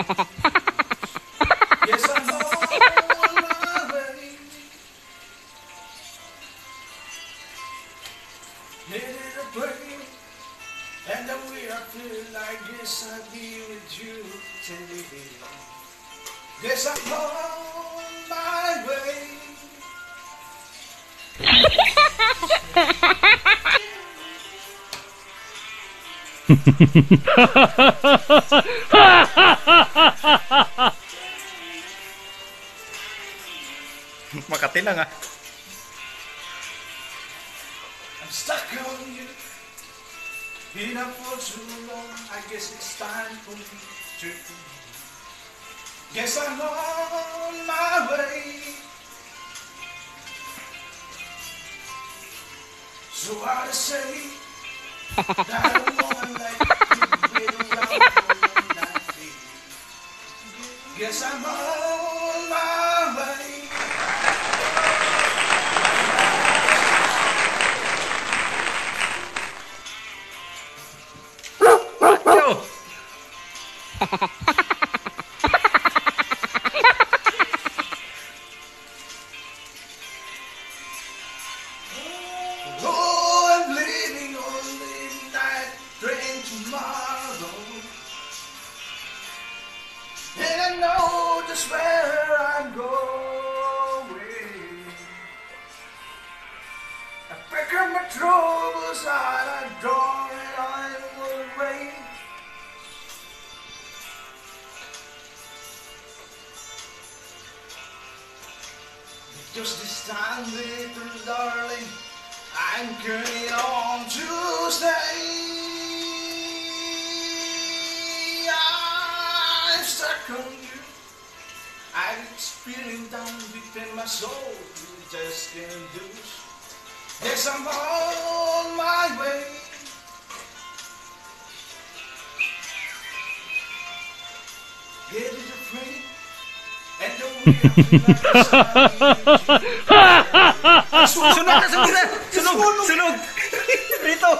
yes, I'm And the way I feel like this, I'll be with you till. Yes, I'm on my way. ha ha ha ha ha ha Lang ah. I'm stuck on you. Been up for too long. I guess it's time for me to. Guess I'm on my way. So I say that a woman like you wait around for nothing. Guess I'm on troubles out, I draw Just this time, little darling, I'm going on to stay. I'm stuck on you. I'm feeling down deep in my soul. You just can't do. Yes, I'm on my way. Headed to pray. And sunog na, sunog na! Sunog! Sunog! Rito!